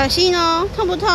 小心哦痛不痛？